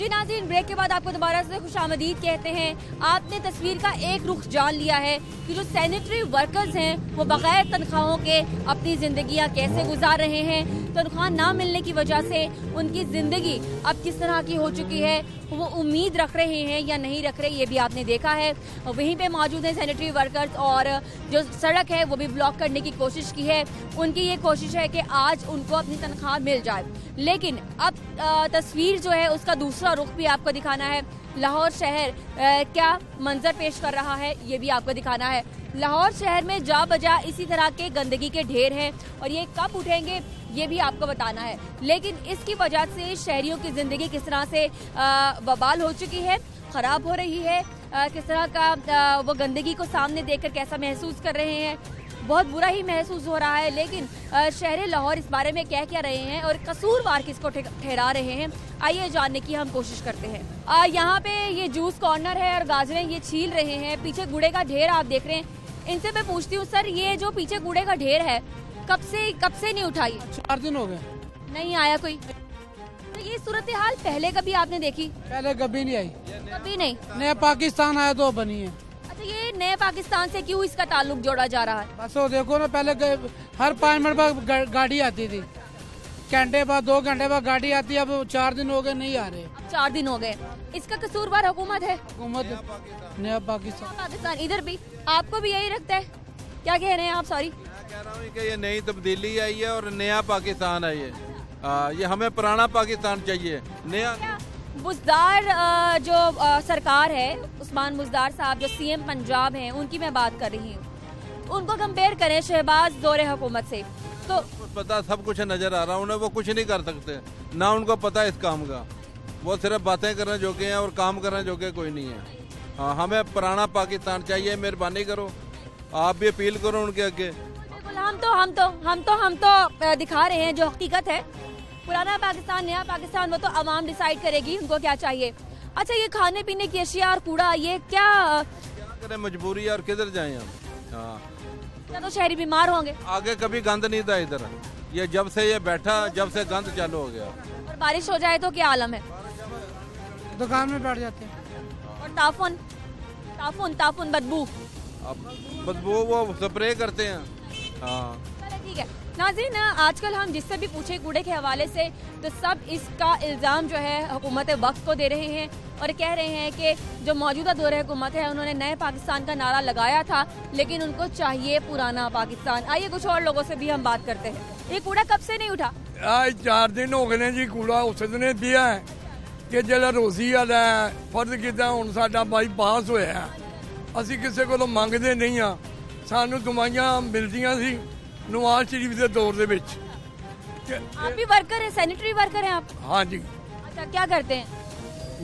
जी नाजीन break के बाद आपको दोबारा से खुश आमदीद कहते हैं। आपने तस्वीर का एक रुख जान लिया है कि जो सैनिटरी वर्कर्स हैं, वो बगैर तनख्वाहों के अपनी जिंदगियाँ कैसे गुजार रहे हैं। तनख्वाह ना मिलने की वजह से उनकी ज़िंदगी अब किस तरह की हो चुकी है, वो उम्मीद रख रहे हैं या नहीं रख रहे, ये भी आपने देखा है। वहीं पे मौजूद हैं सैनिटरी वर्कर्स और जो सड़क है, वो भी ब्लॉक करने की कोशिश की है। उनकी ये कोशिश है कि आज उनको अपनी तनख्वाह मिल जाए। लेकिन अब तस्वीर जो है, उसका दूसरा रुख भी आपको दिखाना है। लाहौर शहर क्या मंजर पेश कर रहा है, ये भी आपको दिखाना है। लाहौर शहर में जा बजा इसी तरह के गंदगी के ढेर हैं और ये कब उठेंगे, ये भी आपको बताना है। लेकिन इसकी वजह से शहरियों की ज़िंदगी किस तरह से बबाल हो चुकी है, खराब हो रही है किस तरह का वो गंदगी को सामने देखकर कैसा महसूस कर रहे हैं। बहुत बुरा ही महसूस हो रहा है, लेकिन शहर लाहौर इस बारे में कह क्या रहे हैं और कसूरवार किसको ठहरा रहे हैं, आइए जानने की हम कोशिश करते हैं। यहाँ पे ये जूस कॉर्नर है और गाजरें ये छील रहे हैं, पीछे गुड़े का ढेर आप देख रहे हैं। इनसे मैं पूछती हूँ सर ये जो पीछे कूड़े का ढेर है कब से कब से नहीं उठाई? चार दिन हो गए। नहीं आया कोई। तो ये सूरत हाल पहले कभी आपने देखी? पहले कभी नहीं आई। कभी नहीं? नया पाकिस्तान आया तो बनी है। अच्छा ये नए पाकिस्तान से क्यों इसका ताल्लुक जोड़ा जा रहा है? बस वो देखो ना पहले हर पाँच मिनट बाद गाड़ी आती थी। घंटे बाद दो घंटे बाद गाड़ी आती है अब चार दिन हो गए नहीं आ रहे। अब चार दिन हो गए। इसका कसूरवार हुकूमत है। हुकूमत नया पाकिस्तान। पाकिस्तान इधर भी। आपको भी यही रखता है? क्या कह रहे हैं आप? सॉरी कह रहा हूँ कि ये नई तब्दीली आई है और नया पाकिस्तान आई है। ये आ, ये हमें पुराना पाकिस्तान चाहिए। नया बुजदार जो सरकार है उस्मान बुजदार साहब जो सीएम पंजाब हैं उनकी मैं बात कर रही हूँ। उनको कंपेयर करें शहबाज दौरे हुकूमत से। तो पता सब कुछ नज़र आ रहा है उन्हें वो कुछ नहीं कर सकते। ना उनको पता इस काम का। वो सिर्फ़ बातें करने जोगे हैं और काम करने जोगे कोई नहीं है। हाँ हमें पुराना पाकिस्तान चाहिए मेहरबानी करो। आप भी अपील करो उनके आगे। हम तो हम तो हम तो हम तो दिखा रहे हैं जो हकीकत है। पुराना पाकिस्तान नया पाकिस्तान वो तो आवाम डिसाइड करेगी उनको क्या चाहिए। अच्छा ये खाने पीने की अशिया और कूड़ा ये क्या क्या करें मजबूरी है और किधर जाए हम? हाँ। तो शहरी बीमार होंगे। आगे कभी गंद नहीं था इधर। ये जब से ये बैठा जब से गंद चालू हो गया। और बारिश हो जाए तो क्या आलम है? तो दुकान में बैठ जाते हैं। और ताफुन? ताफुन ताफुन बदबू। बदबू वो स्प्रे करते हैं। हाँ। ठीक है। नाजीन आजकल हम जिससे भी पूछे कूड़े के हवाले से तो सब इसका इल्ज़ाम जो है हुकूमत वक्त को दे रहे हैं और कह रहे हैं कि जो मौजूदा दौर हुकूमत है उन्होंने नए पाकिस्तान का नारा लगाया था लेकिन उनको चाहिए पुराना पाकिस्तान। आइए कुछ और लोगों से भी हम बात करते हैं। ये कूड़ा कब से नहीं उठा? आज चार दिन हो गए जी कूड़ा उस दिन दिया है। ਕਿ ਜਿਹੜਾ ਰੋਜ਼ੀ ਵਾਲਾ ਹੈ, ਫਰਜ਼ ਕੀਤਾ ਹੁਣ ਸਾਡਾ ਬਾਈ ਪਾਸ ਹੋਇਆ ਹੈ। ਅਸੀਂ ਕਿਸੇ ਕੋਲੋਂ ਮੰਗਦੇ ਨਹੀਂ ਆ ਸਾਨੂੰ ਦਵਾਈਆਂ ਮਿਲਦੀਆਂ ਸੀ ਨਵਾਜ਼ ਸ਼ਰੀਫ ਦੇ ਦੌਰ ਦੇ ਵਿੱਚ ਕਿ- आप भी वर्कर हैं सैनिटरी वर्कर हैं आप ਹਾਂਜੀ अच्छा क्या करते हैं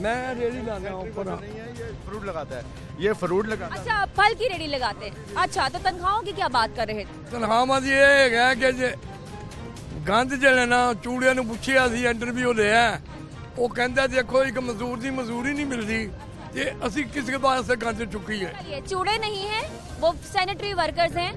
ਮੈਂ ਰੇੜੀ ਲਾਣਾ ਉੱਪਰ नहीं है ये फ्रूट लगाता है ये फ्रूट लगाता अच्छा आप फल की रेडी लगाते हैं अच्छा तो तनख्वाहों की क्या बात कर रहे थे ਤਨਖਾਹਾਂ ਦੀ ਇਹ ਹੈਗਾ ਕਿ ਜੇ ਗੰਦ ਜਿਹੜਾ ਨਾ ਚੂੜਿਆਂ ਨੂੰ ਪੁੱਛਿਆ ਸੀ ਇੰਟਰਵਿਊ ਲਿਆ ਉਹ ਕਹਿੰਦਾ ਦੇਖੋ ਇੱਕ ਮਜ਼ਦੂਰ ਦੀ ਮਜ਼ਦੂਰੀ ਨਹੀਂ ਮਿਲਦੀ ਤੇ ਅਸੀਂ ਕਿਸੇ ਪਾਸੇ ਗੰਦ ਚੁੱਕੀ ਹੈ चलिए चूड़े नहीं हैं वो सैनिटरी वर्कर्स हैं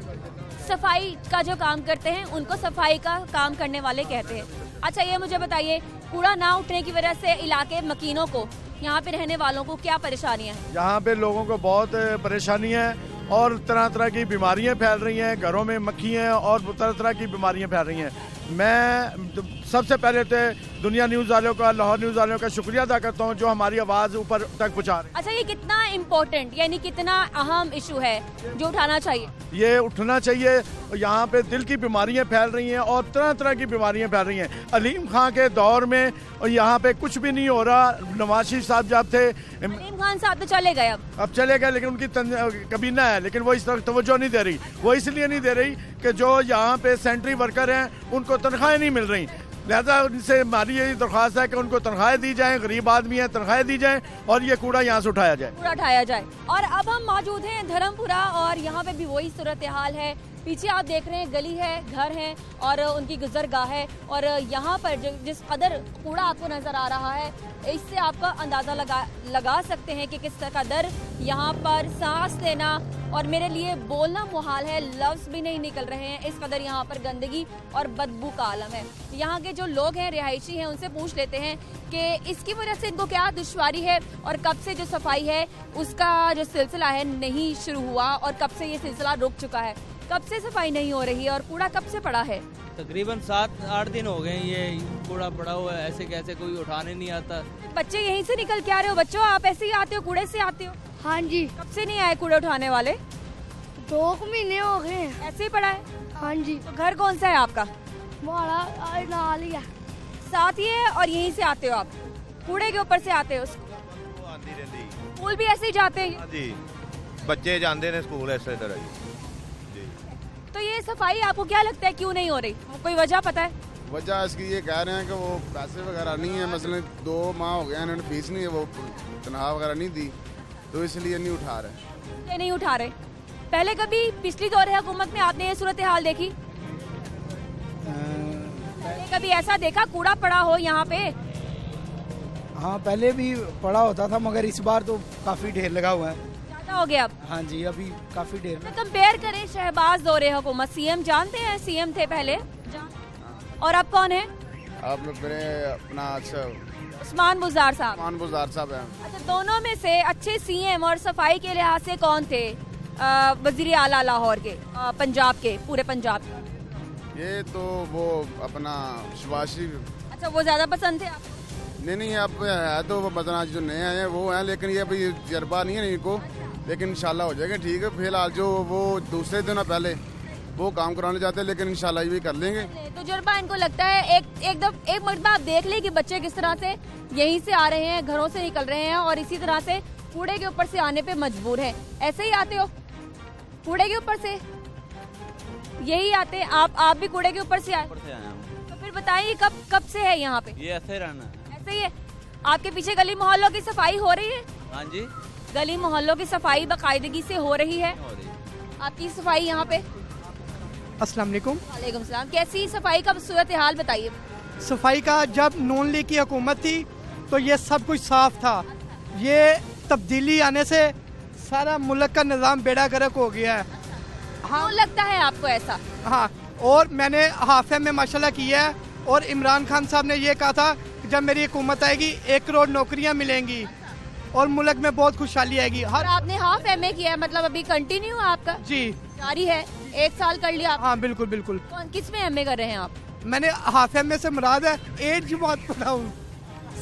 सफाई का जो काम करते हैं उनको सफाई का काम करने वाले कहते हैं अच्छा ये मुझे बताइए कूड़ा ना उठने की वजह से इलाके मकीनों को यहाँ पे रहने वालों को क्या परेशानियां हैं यहाँ पे लोगों को बहुत परेशानी है और तरह तरह की बीमारियां फैल रही हैं घरों में मक्खियाँ और तरह तरह की बीमारियां फैल रही हैं मैं सबसे पहले तो दुनिया न्यूज़ वालों का लाहौर न्यूज़ वालों का शुक्रिया अदा करता हूँ जो हमारी आवाज़ ऊपर तक पहुँचा रहे अच्छा ये कितना इम्पोर्टेंट यानी कितना अहम इशू है जो उठाना चाहिए? ये उठना चाहिए यहाँ पे दिल की बीमारियाँ फैल रही हैं और तरह तरह की बीमारियाँ फैल रही हैं। अलीम खां के दौर में यहाँ पे कुछ भी नहीं हो रहा नवाज़ शरीफ साहब जब थे अलीम खान साहब तो चले गए अब। अब चले गए लेकिन उनकी तन- कबीना है लेकिन वो इस तरह तवज्जो नहीं दे रही। वो इसलिए नहीं दे रही कि जो यहाँ पे सेंट्री वर्कर हैं उनको तनख्वाहें नहीं मिल रही। लिहाजा उनसे हमारी यही दरख्वास्त है कि उनको तनख्वाहें दी जाए, गरीब आदमी है, तनख्वाहें दी जाए और ये कूड़ा यहाँ से उठाया जाए। कूड़ा उठाया जाए। और अब हम मौजूद हैं धर्मपुरा और यहाँ पे भी वही सूरत हाल है। पीछे आप देख रहे हैं, गली है, घर है और उनकी गुजरगाह है और यहाँ पर जो जिस कदर कूड़ा आपको नज़र आ रहा है, इससे आपका अंदाज़ा लगा लगा सकते हैं कि किस कदर यहाँ पर सांस लेना और मेरे लिए बोलना मुहाल है, लफ्ज भी नहीं निकल रहे हैं। इस कदर यहाँ पर गंदगी और बदबू का आलम है। यहाँ के जो लोग हैं, रिहायशी हैं, उनसे पूछ लेते हैं कि इसकी वजह से इनको क्या दुश्वारी है और कब से जो सफ़ाई है, उसका जो सिलसिला है नहीं शुरू हुआ और कब से ये सिलसिला रुक चुका है। कब से सफ़ाई नहीं हो रही है और कूड़ा कब से पड़ा है? तकरीबन सात आठ दिन हो गए ये कूड़ा पड़ा हुआ है। ऐसे कैसे कोई उठाने नहीं आता। बच्चे यहीं से निकल के आ रहे हो? बच्चों आप ऐसे ही आते हो कूड़े से आते हो? हाँ जी। कब से नहीं आए कूड़े उठाने वाले? दो महीने हो गए ऐसे ही पड़ा है? हाँ जी। तो घर कौन सा है आपका? साथ ही है और यहीं से आते हो आप? कूड़े के ऊपर से आते हो स्कूल भी ऐसे ही जाते हैं? हाँ जी। बच्चे जाते हैं स्कूल ऐसे तरह तो ये सफ़ाई आपको क्या लगता है क्यों नहीं हो रही? कोई वजह पता है? वजह इसकी ये कह रहे हैं कि वो पैसे वगैरह नहीं है मसलन दो माह हो गया हैं इन्होंने फ़ीस नहीं है वो तनख्वाह वगैरह नहीं दी तो इसलिए नहीं उठा रहे। ये नहीं उठा रहे। पहले कभी पिछली दौरे हुकूमत में आपने ये सूरत हाल देखी? पहले कभी ऐसा देखा कूड़ा पड़ा हो यहाँ पे? हाँ पहले भी पड़ा होता था मगर इस बार तो काफ़ी ढेर लगा हुआ है। हो गया अब हाँ जी अभी काफ़ी ढेर तो कंपेयर करें शहबाज दौरे हुकूमत। सीएम जानते हैं? सीएम थे पहले। और अब कौन है? अब मेरे अपना अच्छा उस्मान बुजार साहब। मान बुजार साहब हैं। अच्छा दोनों में से अच्छे सीएम और सफ़ाई के लिहाज से कौन थे? वज़ीर आला लाहौर के अ, पंजाब के पूरे पंजाब के। ये तो वो अपना शबाशी अच्छा वो ज़्यादा पसंद थे आपको नहीं नहीं अब है तो वो बदना जो नए आए हैं वो हैं लेकिन ये अभी तजर्बा नहीं है इनको। लेकिन इंशाल्लाह हो जाएगा ठीक है। फ़िलहाल जो वो दूसरे दिन पहले वो काम कराने जाते हैं लेकिन इंशाल्लाह ये भी कर लेंगे। तो तजुर्बा इनको लगता है एक एक दफ एक मरतबा आप देख लें कि बच्चे किस तरह से यहीं से आ रहे हैं घरों से निकल रहे हैं और इसी तरह से कूड़े के ऊपर से आने पे मजबूर है। ऐसे ही आते हो? कूड़े के ऊपर से? यही आते हैं। आप आप भी कूड़े के ऊपर से आए? तो फिर बताइए कब कब से है यहाँ पे? ये ऐसे रहना ऐसे ही है। आपके पीछे गली मोहल्लों की सफ़ाई हो रही है? हाँ जी। गली मोहल्लों की सफ़ाई बाकायदगी से हो रही है। आपकी सफ़ाई यहाँ पे? अस्सलाम वालेकुम। वालेकुम सलाम। कैसी सफ़ाई का सूरत हाल बताइए। सफ़ाई का जब नून लीग की हुकूमत थी तो ये सब कुछ साफ़ था। ये तब्दीली आने से सारा मुल्क का निज़ाम बेड़ा गर्क हो गया है। क्यों लगता है आपको ऐसा? हाँ और मैंने हाफे में माशाल्लाह किया है और इमरान खान साहब ने ये कहा था कि जब मेरी हुकूमत आएगी एक करोड़ नौकरियाँ मिलेंगी। और मुल्क में बहुत खुशहाली आएगी। और हर आपने हाफ़ एम ए किया है मतलब अभी कंटिन्यू आपका? जी। जारी है एक साल कर लिया हाँ बिल्कुल बिल्कुल। कौन किसमें एम ए कर रहे हैं आप? मैंने हाफे में से मुराद है एट जमात पढ़ा हूँ।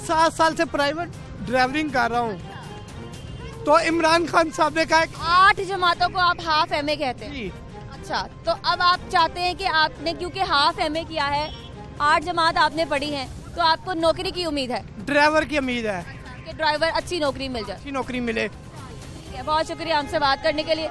सात साल से प्राइवेट ड्राइवरिंग कर रहा हूँ। तो इमरान खान साहब ने कहा आठ जमातों को आप हाफ़ एम ए कहते हैं। अच्छा तो अब आप चाहते हैं कि आपने क्योंकि हाफ़ एम ए किया है आठ जमात आपने पढ़ी है तो आपको नौकरी की उम्मीद है? ड्राइवर की उम्मीद है। कि ड्राइवर अच्छी नौकरी मिल जाए। अच्छी नौकरी मिले। ठीक है बहुत शुक्रिया हमसे बात करने के लिए।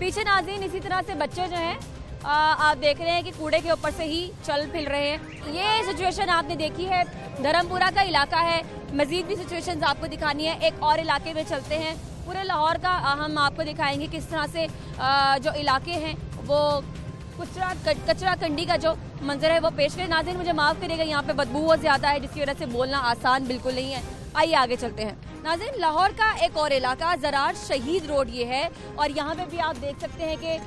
पीछे नाजीन इसी तरह से बच्चे जो हैं आप देख रहे हैं कि कूड़े के ऊपर से ही चल फिर रहे हैं। ये सिचुएशन आपने देखी है। धर्मपुरा का इलाका है। मजीद भी सिचुएशंस आपको दिखानी है। एक और इलाके में चलते हैं। पूरे लाहौर का हम आपको दिखाएँगे किस तरह से जो इलाके हैं वो कचरा कचरा कंडी का जो मंजर है, वो पेश करें। नाजिन, मुझे माफ़ करेगा यहाँ पे बदबू बहुत ज़्यादा है, जिसकी वजह से बोलना आसान बिल्कुल नहीं है। आइए आगे चलते हैं। नाजिन, लाहौर का एक और इलाका, जरार शहीद रोड ये है, और यहाँ पे भी आप देख सकते हैं कि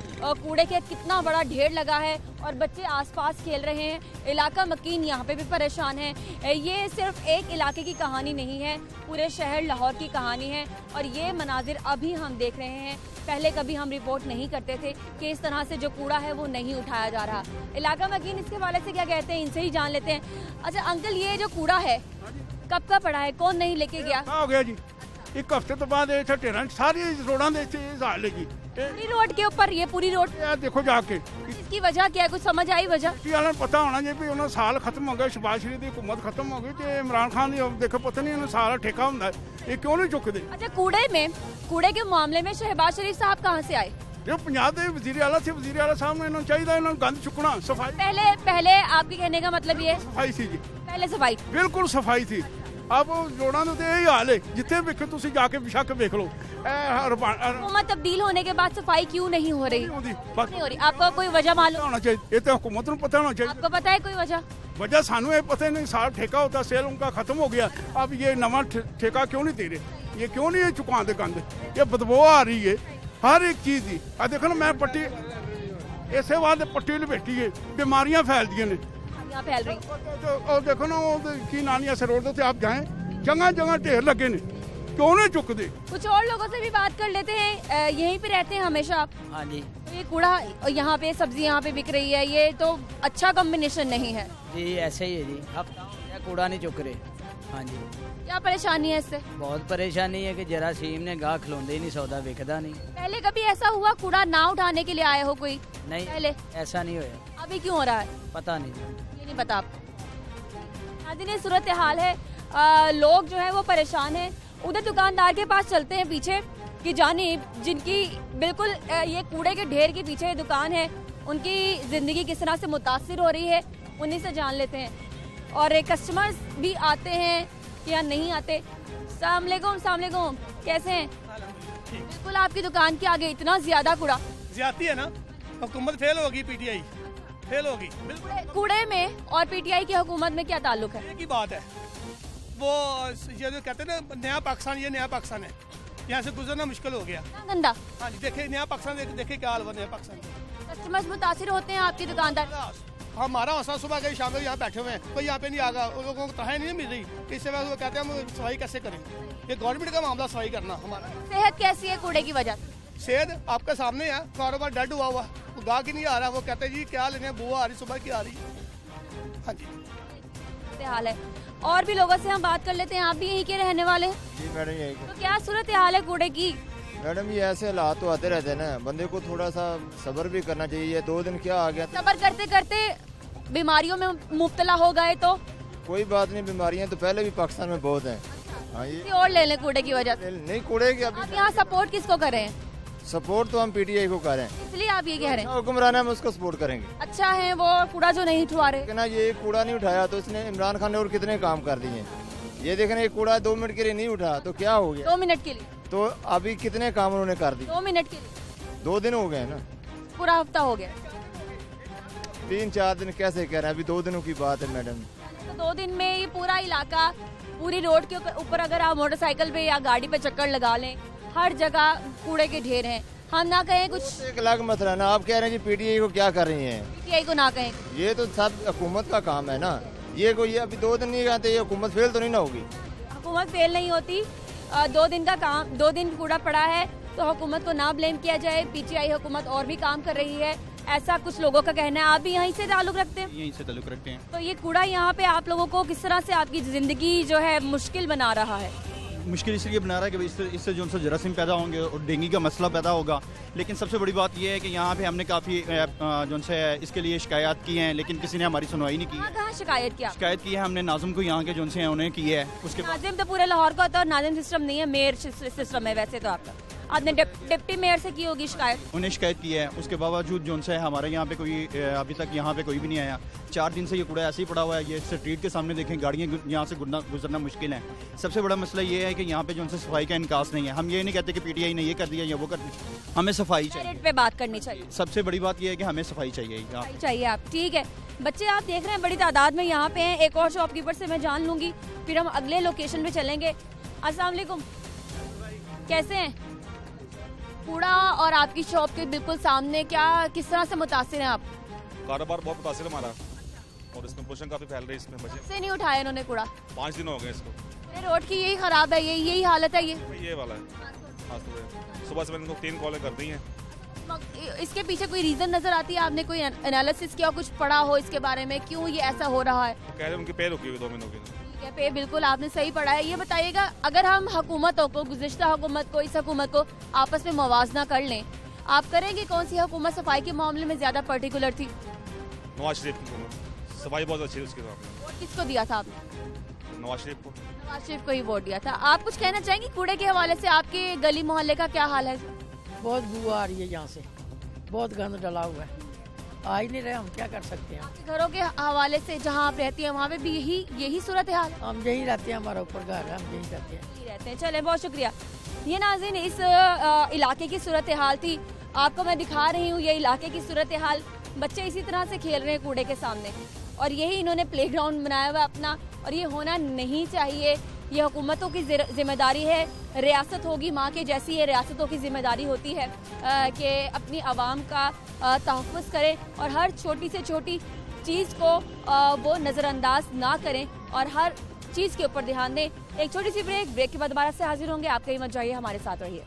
कूड़े के कितना बड़ा ढेर लगा है, और बच्चे आसपास खेल रहे हैं। इलाका मकीन यहाँ पे भी परेशान है। ये सिर्फ़ एक इलाके की कहानी नहीं है, पूरे शहर लाहौर की कहानी है, और ये मनाजिर अभी हम देख रहे हैं। पहले कभी हम रिपोर्ट नहीं करते थे कि इस तरह से जो कूड़ा है वो नहीं उठाया जा रहा। इलाका मकीन इसके वाले से क्या कहते हैं इनसे ही जान लेते हैं अच्छा अंकल ये जो कूड़ा है कब का पड़ा है कौन नहीं लेके गया ਹੋ ਗਿਆ ਜੀ ਇੱਕ ਹਫ਼ਤੇ ਤੋਂ ਬਾਅਦ ਇੱਥੇ ਢੇਰਾਂ 'ਚ ਸਾਰੀ ਰੋਡਾਂ ਦੇ ਇੱਥੇ ਇਹ ਹਾਲ ਹੈ ਜੀ ਇਹ पूरी रोड के ऊपर ये पूरी रोड ਇਹ ਦੇਖੋ ਜਾ ਕੇ इसकी वजह क्या है कुछ समझ आई वजह ਕੀ ਵਾਲਿਆਂ ਨੂੰ ਪਤਾ ਹੋਣਾ ਜੀ ਵੀ ਉਹਨਾਂ ਸਾਲ ਖਤਮ ਹੋ ਗਿਆ ਸ਼ਬਾਜ਼ ਸ਼ਰੀਫ ਦੀ ਹਕੂਮਤ ਖਤਮ ਹੋ ਗਈ ਤੇ ਇਮਰਾਨ ਖਾਨ ਦੀ ਦੇਖੋ ਪਤਾ ਨਹੀਂ ਇਹਨਾਂ ਸਾਲ ਠੇਕਾ ਹੁੰਦਾ ਹੈ। ਇਹ ਕਿਉਂ ਨਹੀਂ ਚੁੱਕਦੇ अच्छा कूड़े में कूड़े के मामले में शहबाज शरीफ साहब कहाँ से आए ਇਹ ਪੰਜਾਬ ਦੇ ਵਜ਼ੀਰ ਆਲਾ ਸੀ ਵਜ਼ੀਰ ਆਲਾ ਸਾਹਿਬ ਨੂੰ ਇਹਨਾਂ ਨੂੰ ਚਾਹੀਦਾ ਇਹਨਾਂ ਨੂੰ ਗੰਦ ਚੁੱਕਣਾ ਸਫਾਈ पहले पहले आपके कहने का मतलब ये है ਸਫਾਈ ਸੀ ਜੀ पहले सफाई ਬਿਲਕੁਲ ਸਫਾਈ ਸੀ ਆਪ ਰੋਡਾਂ ਦੇ ਉੱਤੇ ਇਹ ਹਾਲ ਹੈ ਜਿੱਥੇ ਵੇਖੋ ਤੁਸੀਂ ਜਾ ਕੇ ਬਿਸ਼ੱਕ ਵੇਖ ਲਓ ਇਹ ਰਬਾ- ਅ- हुकूमत तब्दील होने के बाद सफाई क्यों नहीं हो रही ਆਉਂਦੀ क्यों ਬਸ नहीं हो रही आपको कोई वजह मालूम होना चाहिए ये तो हुकूमत ਨੂੰ पता होना चाहिए आपको पता है कोई वजह वजह सानू ये पता ही नहीं सारा ठेका होता सेल उनका खत्म हो गया अब ये नवा ठे- ठेका क्यों नहीं दे रहे ये क्यों नहीं ये चुकाते गंद ये बदबू आ रही है हर एक चीज़ की आ देखो ना मैं पट्टी इसे बाद पट्टी लपेटी है। बीमारियाँ ने। फैल रही। तो- और देखो ना वो की नानी ऐसे रोड से आप जाएँ जगह जगह ढेर लगे ने। क्यों नहीं चुकते कुछ और लोगों से भी बात कर लेते हैं। यहीं पे रहते हैं हमेशा आप। हाँ जी। तो ये कूड़ा यहाँ पे सब्ज़ी यहाँ पे बिक रही है। ये तो अच्छा कॉम्बिनेशन नहीं है। जी ऐसे ही है जी। गया कूड़ा नहीं चुक रहे। हाँ जी क्या परेशानी है इससे? बहुत परेशानी है कि जरासीम ने गाह खलोंदे ही नहीं सौदा विकदा नहीं। पहले कभी ऐसा हुआ कूड़ा ना उठाने के लिए आए हो कोई? नहीं पहले। ऐसा नहीं होया। अभी क्यों हो रहा है? पता नहीं। ये नहीं पता आपको। ये सूरत हाल है। आ, लोग जो है वो परेशान है। उधर दुकानदार के पास चलते हैं पीछे कि जानिब जिनकी बिल्कुल ये कूड़े के ढेर के पीछे दुकान है उनकी ज़िंदगी किस तरह से मुतासर हो रही है उन्हीं से जान लेते हैं। और कस्टमर्स भी आते हैं या नहीं आते? सलामकुम सलामकुम कैसे हैं? बिल्कुल आपकी दुकान के आगे इतना ज़्यादा कूड़ा। ज़्यादा है ना? हुकूमत फेल होगी पीटीआई फेल होगी। बिल्कुल। कूड़े- में और पीटीआई की हुकूमत में क्या ताल्लुक है? की बात है। वो ये जो कहते हैं ना नया पाकिस्तान ये नया पाकिस्तान है। यहाँ से गुजरना मुश्किल हो गया। गंदा? हाँ जी देखिए नया पाकिस्तान देखे क्या हाल हुआ नया पाकिस्तान। कस्टमर्स मुतासर होते हैं आपकी दुकानदार। हमारा हौसला सुबह गए शाम को यहाँ बैठे हुए हैं। कोई यहाँ पे नहीं आगा। उन लोगों को तनख्वाही नहीं मिल रही। इससे वजह से वो कहते हैं हम सफ़ाई कैसे करें? ये गवर्नमेंट का मामला सफ़ाई करना हमारा सेहत कैसी है कूड़े की वजह? सेहत आपके सामने है। कारोबार डेड हुआ। हुआ गाह की नहीं आ रहा। वो कहते हैं जी क्या लेने बुआ आ रही सुबह की आ रही हाँ। जी। हाल है। और भी लोगों से हम बात कर लेते हैं। आप भी यहीं के रहने वाले जी मैडम यही तो क्या सूरत हाल है कूड़े की? मैडम ये ऐसे हालात तो आते रहते हैं ना। बंदे को थोड़ा सा सबर भी करना चाहिए। दो दिन क्या आ गया? सबर करते करते बीमारियों में मुब्तला हो गए तो? कोई बात नहीं बीमारियाँ तो पहले भी पाकिस्तान में बहुत हैं। हाँ ये और ले लें कूड़े की वजह से। नहीं कूड़े की आप यहाँ सपोर्ट किसको कर रहे हैं? सपोर्ट तो हम पीटीआई को कर रहे हैं। इसलिए आप ये कह रहे हैं। हुक्मरान है हम उसको सपोर्ट करेंगे। अच्छा है वो कूड़ा जो नहीं उठवा रहे। ना ये कूड़ा नहीं उठाया तो इसने इमरान खान ने और कितने काम कर दिए ये देखना ये कूड़ा दो मिनट के लिए नहीं उठा तो क्या हो गया? दो मिनट के लिए। तो अभी कितने काम उन्होंने कर दिए? दो मिनट के लिए। दो दिन हो गए ना। पूरा हफ़्ता हो गया। तीन चार दिन कैसे कह रहे हैं? अभी दो दिनों की बात है मैडम। तो दो दिन में ये पूरा इलाका पूरी रोड के ऊपर अगर आप मोटरसाइकिल पे या गाड़ी पे चक्कर लगा लें हर जगह कूड़े के ढेर हैं। हम ना कहें कुछ एक लाख मसला ना आप कह रहे हैं जी पीटीआई को क्या कर रही हैं? पीटीआई को ना कहें। ये तो सब हुकूमत का काम है ना। ये कोई अभी दो दिन नहीं कहते ये हुकूमत फेल तो नहीं ना होगी? हुकूमत फेल नहीं होती। दो दिन का काम दो दिन कूड़ा पड़ा है तो हुकूमत को ना ब्लेम किया जाए। पीटीआई हुकूमत और भी काम कर रही है। ऐसा कुछ लोगों का कहना है? आप भी यहीं से ताल्लुक रखते हैं? यहीं से ताल्लुक रखते हैं। तो ये कूड़ा यहाँ पे आप लोगों को किस तरह से आपकी ज़िंदगी जो है मुश्किल बना रहा है? मुश्किल इसलिए बना रहा है कि इससे इससे जो उनसे जरासीम पैदा होंगे और डेंगू का मसला पैदा होगा। लेकिन सबसे बड़ी बात यह है कि यहाँ पे हमने काफ़ी जो उनसे इसके लिए शिकायत की हैं लेकिन किसी ने हमारी सुनवाई नहीं की। कहाँ कहाँ शिकायत किया शिकायत की है हमने नाजम को यहाँ के जो उनसे उन्हें की है। उसके नाजिम तो पूरे लाहौर का होता है और नाजिम सिस्टम नहीं है मेयर सिस्टम है वैसे तो आपका। आपने डिप्टी मेयर से की होगी शिकायत? उन्हें शिकायत की है। उसके बावजूद जो उनसे हमारे यहाँ पे कोई अभी तक यहाँ पे कोई भी नहीं आया। चार दिन से ये कूड़ा ऐसे ही पड़ा हुआ है ये स्ट्रीट के सामने देखें गाड़ियाँ यहाँ से गुजरना मुश्किल है। सबसे बड़ा मसला ये है कि यहाँ पे जो उनसे सफ़ाई का इनकास नहीं है। हम ये नहीं कहते कि पीटीआई ने ये कर दिया या वो कर दिया। हमें सफ़ाई चाहिए। पे बात करनी चाहिए। सबसे बड़ी बात यह है कि हमें सफ़ाई चाहिए चाहिए आप। ठीक है। बच्चे आप देख रहे हैं बड़ी तादाद में यहाँ पे हैं। एक और शॉपकीपर से मैं जान लूँगी। फिर हम अगले लोकेशन पे चलेंगे। अस्सलाम वालेकुम। कैसे हैं? कूड़ा और आपकी शॉप के बिल्कुल सामने क्या किस तरह से मुतासर हैं आप? कारोबार बहुत मुतासर है हमारा और इसमें पोषण काफ़ी फैल रही है इसमें बचे से नहीं उठाया इन्होंने कूड़ा? पाँच दिन हो गए इसको। रोड की यही खराब है यही यही हालत है ये। ये वाला है। सुबह सुबह से मैंने इनको तीन कॉलें कर दी हैं। इसके पीछे कोई रीजन नज़र आती है? आपने कोई एनालिसिस किया कुछ पढ़ा हो इसके बारे में? क्यों ये ऐसा हो रहा है? कह रहे हैं उनकी पैर रुकी हुई दो महीनों की है पे बिल्कुल आपने सही पढ़ा है। ये बताइएगा अगर हम हुकूमतों को गुजशत हुकूमत को इस हुकूमत को आपस में मुवाजना कर लें आप करेंगे कौन सी हुकूमत सफ़ाई के मामले में ज़्यादा पर्टिकुलर थी? नवाज़ शरीफ की हुकूमत। सफ़ाई बहुत अच्छी उसके सामने वोट किसको दिया था आपने? नवाज़ शरीफ को। नवाज़ शरीफ को ही वोट दिया था। आप कुछ कहना चाहेंगे? कूड़े के हवाले से आपके गली मोहल्ले का क्या हाल है? बहुत बुआ आ रही है यहाँ से। बहुत गंद डला हुआ है। आ ही नहीं रहे हम क्या कर सकते हैं? घरों के हवाले से जहाँ आप रहती हैं वहाँ पे भी यही यही सूरत हाल? हम यही रहते हैं हमारा ऊपर घर है हम यहीं रहते हैं। यही रहते हैं। चले बहुत शुक्रिया। ये नाजिन इस इलाके की सूरत हाल थी। आपको मैं दिखा रही हूँ ये इलाके की सूरत हाल। बच्चे इसी तरह से खेल रहे हैं कूड़े के सामने। और यही इन्होंने प्लेग्राउंड बनाया हुआ अपना और ये होना नहीं चाहिए। ये हुकूमतों की ज़िम्मेदारी है, रियासत होगी माँ के जैसी ये रियासतों की ज़िम्मेदारी होती है कि अपनी आवाम का तहफ़ करें और हर छोटी से छोटी चीज़ को वो नज़रअंदाज ना करें और हर चीज़ के ऊपर ध्यान दें। एक छोटी सी ब्रेक ब्रेक के बाद दोबारा से हाजिर होंगे। आप कहीं मत जाइए, हमारे साथ रहिए।